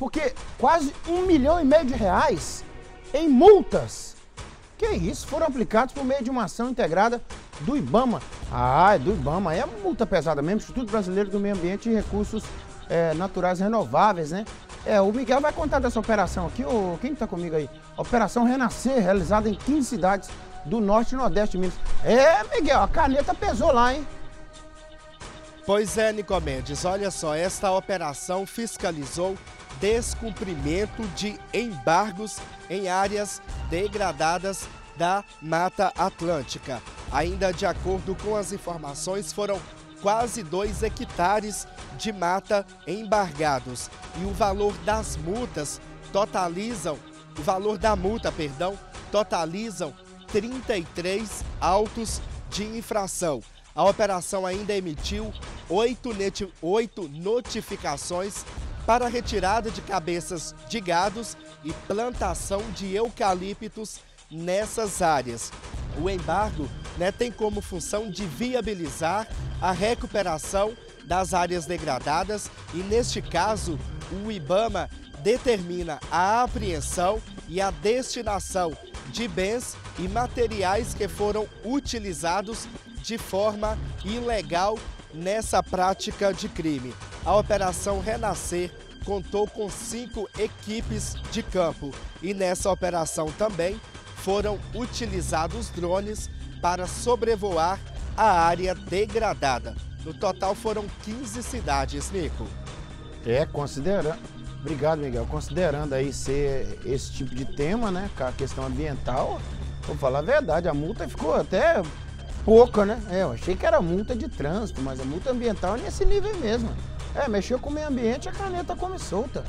Porque quase um milhão e meio de reais em multas. Que isso? Foram aplicados por meio de uma ação integrada do IBAMA. Ah, é do IBAMA. É multa pesada mesmo. Instituto Brasileiro do Meio Ambiente e Recursos é, Naturais Renováveis, né? É, o Miguel vai contar dessa operação aqui. Ô, quem está comigo aí? Operação Renascer, realizada em 15 cidades do Norte e Nordeste de Minas. É, Miguel, a caneta pesou lá, hein? Pois é, Nicomedes, olha só, esta operação fiscalizou descumprimento de embargos em áreas degradadas da Mata Atlântica. Ainda de acordo com as informações, foram quase 2 hectares de mata embargados e o valor das multas totalizam, o valor da multa, perdão, totalizam 33 autos de infração. A operação ainda emitiu oito, oito notificações para retirada de cabeças de gados e plantação de eucaliptos nessas áreas. O embargo né, tem como função de viabilizar a recuperação das áreas degradadas e, neste caso, o IBAMA determina a apreensão e a destinação de bens e materiais que foram utilizados de forma ilegal nessa prática de crime. A Operação Renascer contou com cinco equipes de campo e nessa operação também foram utilizados drones para sobrevoar a área degradada. No total foram 15 cidades, Nico. É, considerando. Obrigado, Miguel. Considerando aí ser esse tipo de tema, né? A questão ambiental, vou falar a verdade, a multa ficou até pouca, né? É, eu achei que era multa de trânsito, mas a multa ambiental é nesse nível mesmo. É, mexeu com o meio ambiente, a caneta come solta.